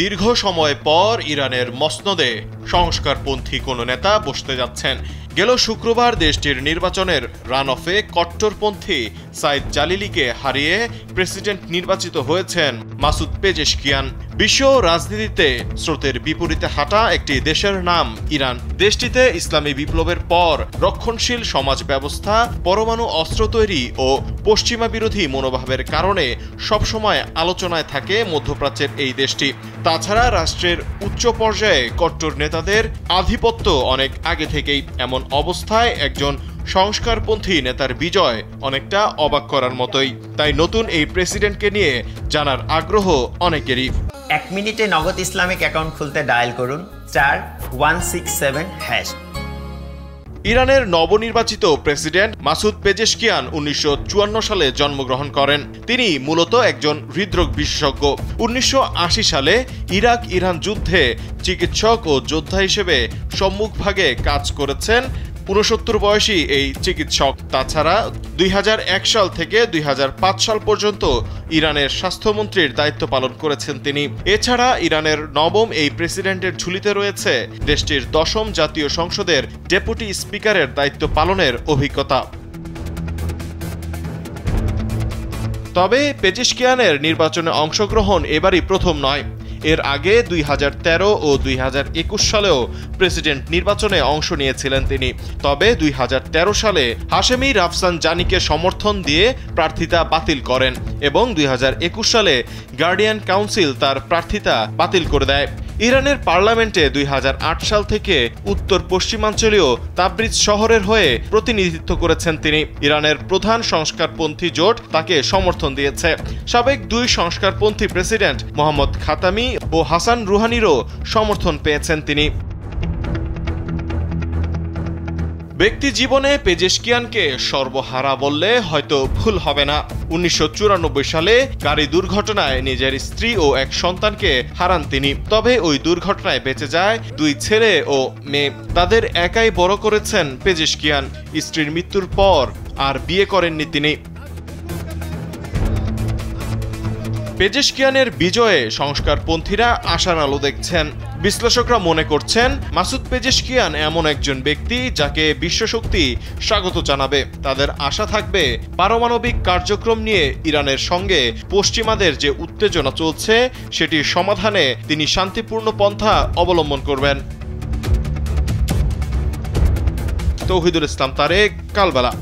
দীর্ঘ সময় পর ইরানের মসনদে সংস্কারপন্থী কোনো নেতা বসতে যাচ্ছেন। গেল শুক্রবার দেশটির নির্বাচনের রান অফে কট্টরপন্থী সাইদ জালিলিকে হারিয়ে প্রেসিডেন্ট নির্বাচিত হয়েছেন মাসুদ পেজেশকিয়ান। বিশ্ব রাজনীতিতে স্রোতের বিপরীতে হাঁটা একটি দেশের নাম ইরান। দেশটিতে ইসলামী বিপ্লবের পর রক্ষণশীল সমাজ ব্যবস্থা, পরমাণু অস্ত্র তৈরি ও পশ্চিমা বিরোধী মনোভাবের কারণে সবসময় আলোচনায় থাকে মধ্যপ্রাচ্যের এই দেশটি। তাছাড়া রাষ্ট্রের উচ্চ পর্যায়ে কট্টর নেতাদের আধিপত্য অনেক আগে থেকেই এমন অবস্থায় একজন সংস্কারপন্থী নেতার বিজয় অনেকটা অবাক করার মতোই। তাই নতুন এই প্রেসিডেন্টকে নিয়ে জানার আগ্রহ অনেকেরই। এক মিনিটে নগদ ইসলামিক অ্যাকাউন্ট খুলতে ডায়াল করুন, চার ওয়ান সিক্স সেভেন হ্যাশ ইরানের নবনির্বাচিত প্রেসিডেন্ট মাসুদ পেজেশকিয়ান উনিশশো চুয়ান্ন সালে জন্মগ্রহণ করেন। তিনি মূলত একজন হৃদরোগ বিশেষজ্ঞ। উনিশশো আশি সালে ইরাক ইরান যুদ্ধে চিকিৎসক ও যোদ্ধা হিসেবে সম্মুখভাগে কাজ করেছেন। উনসত্তর বয়সী এই চিকিৎসক। তাছাড়া দুই হাজার এক সাল থেকে দুই হাজার পাঁচ সাল পর্যন্ত ইরানের স্বাস্থ্যমন্ত্রীর দায়িত্ব পালন করেছেন তিনি। এছাড়া ইরানের নবম এই প্রেসিডেন্টের ঝুলিতে রয়েছে দেশটির দশম জাতীয় সংসদের ডেপুটি স্পিকারের দায়িত্ব পালনের অভিজ্ঞতা। তবে পেজিশকিয়ানের নির্বাচনে অংশগ্রহণ এবারই প্রথম নয়। এর আগে দুই হাজার তেরো ও দুই হাজার একুশ সালেও প্রেসিডেন্ট নির্বাচনে অংশ নিয়েছিলেন তিনি। তবে দুই হাজার তেরো সালে হাশেমি রাফসান জানিকে সমর্থন দিয়ে প্রার্থিতা বাতিল করেন এবং দুই হাজার একুশ সালে গার্ডিয়ান কাউন্সিল তার প্রার্থিতা বাতিল করে দেয়। ইরানের পার্লামেন্টে দুই হাজার আট সাল থেকে উত্তর পশ্চিমাঞ্চলীয় তাবরিজ শহরের হয়ে প্রতিনিধিত্ব করেছেন তিনি। ইরানের প্রধান সংস্কারপন্থী জোট তাকে সমর্থন দিয়েছে। সাবেক দুই সংস্কারপন্থী প্রেসিডেন্ট মোহাম্মদ খাতামি ও হাসান রুহানিরও সমর্থন পেয়েছেন তিনি। ব্যক্তি জীবনে পেজেশকিয়ানকে সর্বহারা বললে হয়তো ভুল হবে না। উনিশশো চুরানব্বই সালে গাড়ি দুর্ঘটনায় নিজের স্ত্রী ও এক সন্তানকে হারান তিনি। তবে ওই দুর্ঘটনায় বেঁচে যায় দুই ছেলে ও মেয়ে। তাদের একাই বড় করেছেন পেজেশকিয়ান। স্ত্রীর মৃত্যুর পর আর বিয়ে করেননি তিনি। পেজেশকিয়ানের বিজয়ে সংস্কারপন্থীরা আশার আলো দেখছেন। বিশ্লেষকরা মনে করছেন, মাসুদ পেজেশকিয়ান এমন একজন ব্যক্তি যাকে বিশ্বশক্তি স্বাগত জানাবে। তাদের আশা থাকবে, পারমাণবিক কার্যক্রম নিয়ে ইরানের সঙ্গে পশ্চিমাদের যে উত্তেজনা চলছে, সেটির সমাধানে তিনি শান্তিপূর্ণ পন্থা অবলম্বন করবেন। তৌহিদুল ইসলাম তারেক, কালবেলা।